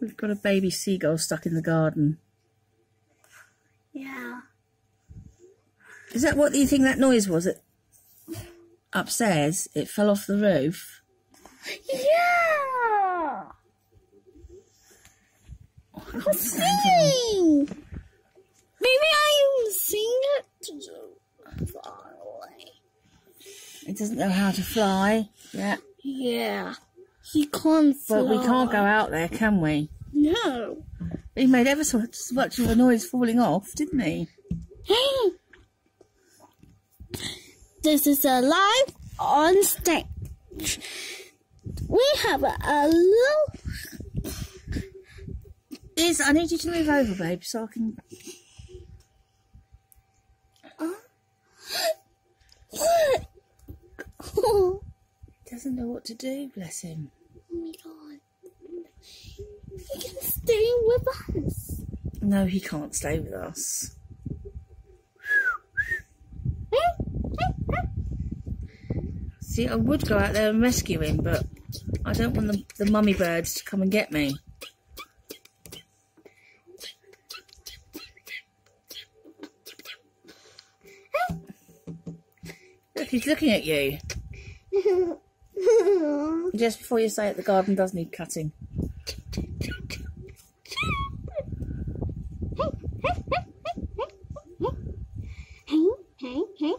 We've got a baby seagull stuck in the garden. Yeah. Is that what you think that noise was? It upstairs. It fell off the roof. Yeah. Oh, I'm singing. Maybe I will sing it to far away. It doesn't know how to fly. Yeah. Yeah. He can't. But we can't go out there, can we? No. He made ever so much of a noise falling off, didn't he? Hey. This is a live on stage. We have a, a little. Is I need you to move over, babe, so I can. What? Oh Doesn't know what to do. Bless him. my god. He can stay with us. No, he can't stay with us. See, I would go out there and rescue him, but I don't want the, the mummy birds to come and get me. Look, he's looking at you. Just before you say it, the garden does need cutting. Hey, hey, hey.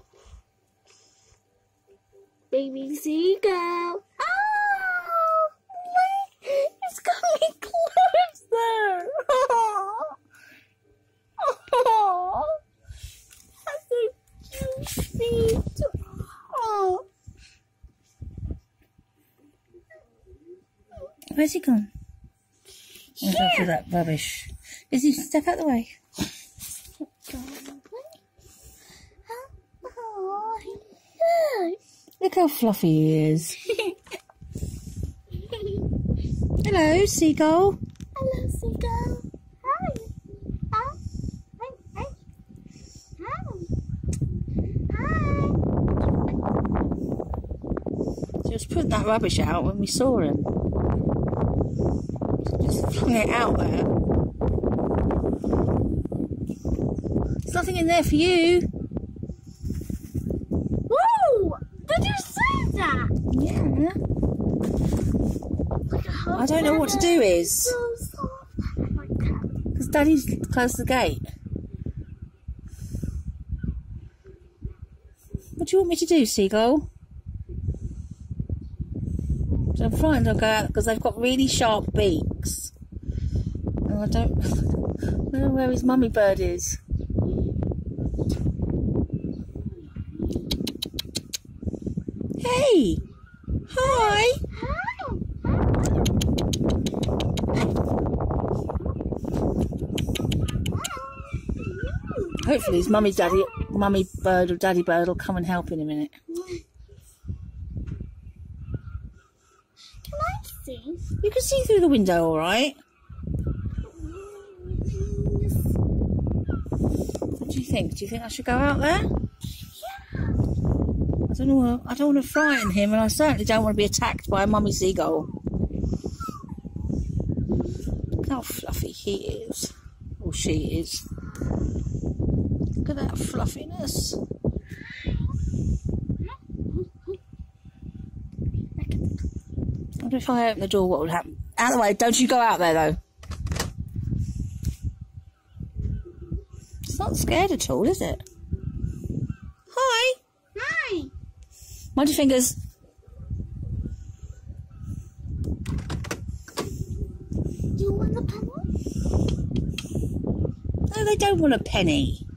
Baby seagull. Oh, wait. It's coming closer. Oh, oh. That's so cute. Oh. Where's he gone? Oh, Look after that rubbish. Is he step out the way? Oh, Look how fluffy he is. Hello, seagull. Hello, seagull. Hi. Uh, hi. Hi. Hi. Hi. Just put that rubbish out when we saw him. Just flung it out there. There's nothing in there for you. Whoa! Did you see that? Yeah. Like a hot I don't know what to do is. So soft. Like that. Because Daddy's closed the gate. What do you want me to do, Seagull? So I'm frightened I'll go out because they've got really sharp beaks. And I don't, know where his mummy bird is. Hey! Hi. Hopefully his mummy, daddy, mummy bird or daddy bird will come and help in a minute. Can I see? You can see through the window, all right. What do you think? Do you think I should go out there? I don't know. I don't want to frighten him, and I certainly don't want to be attacked by a mummy seagull. Look how fluffy he is, or she is. Look at that fluffiness. Wonder if I open the door, what would happen? Out of the way! Don't you go out there, though. It's not scared at all, is it? Hi. Hi. Mind your fingers. Do you want a penny? No, they don't want a penny.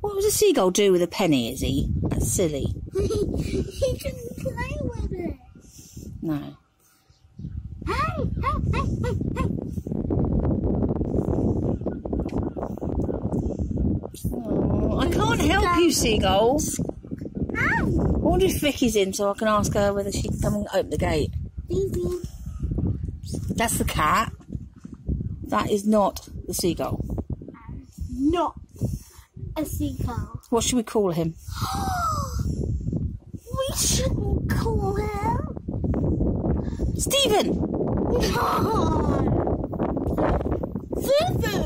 What would a seagull do with a penny, is he? That's silly. he can play with Hey, hey, hey, hey, hey. Oh, I can't help you, seagulls. Hi. I wonder if Vicky's in so I can ask her whether she can come and open the gate. Baby. That's the cat. That is not the seagull. Not a seagull. What should we call him? we shouldn't call him. Stephen! Fufu.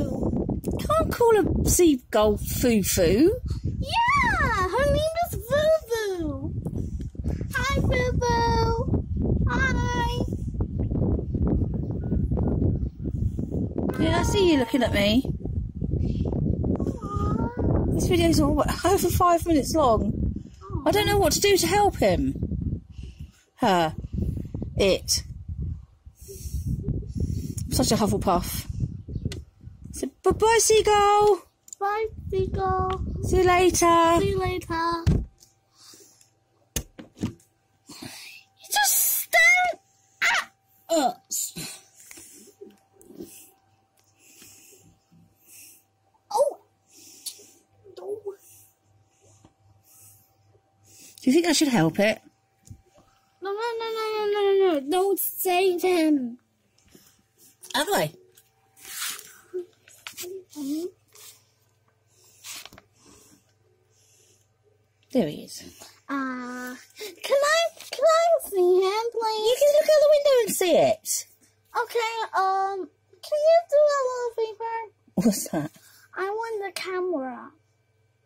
Can't call a seagull foo-foo. Yeah, her name is Fufu. Hi, Fufu. Hi. Yeah, I see you looking at me. This video's all over five minutes long. I don't know what to do to help him. Her. It. I'm such a Hufflepuff. So, bye-bye, seagull. Bye, Seagull. See you later. See you later. You just staring at us. Oh. Do you think I should help it? No, no, no, no, no, no, no. Don't save him. Do I? There he is. Uh, can I, can I see him, please? You can look out the window and see it. Okay, um, can you do a little favor? What's that? I want the camera.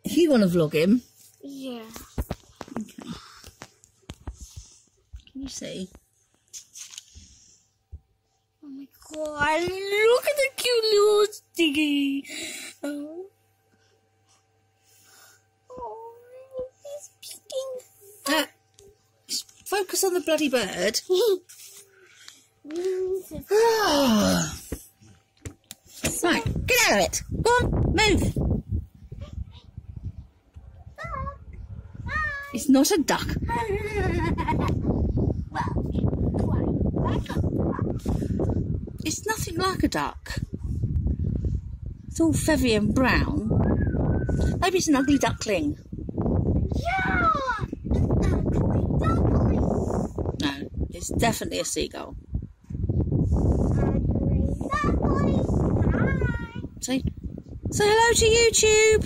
You want to vlog him? Yeah. Okay. Can you see? Oh my god, look at the cute little sticky. Oh. Oh, he's peeking. Uh, focus on the bloody bird. right, get out of it. Go on, move. It's not a duck. It's nothing like a duck. It's all feathery and brown. Maybe it's an ugly duckling. Yeah! No, it's definitely a seagull. Say, say hello to YouTube.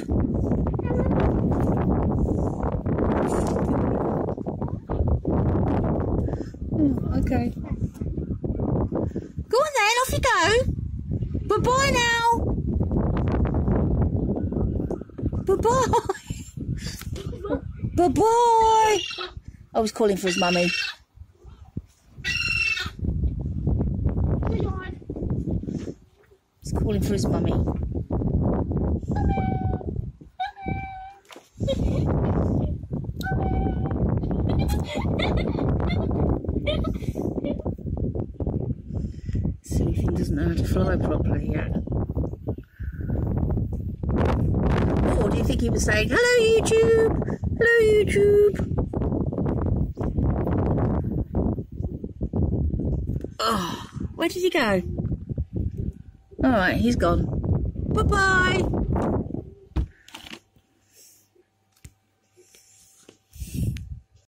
Oh, okay. Go on then, off you go. Bye bye now. Bye bye. bye. I was calling for his mummy. He's calling for his mummy. Silly thing doesn't know how to fly properly yet. Or do you think he was saying, Hello YouTube? Hello YouTube? Oh, where did he go? Alright, he's gone. Bye bye.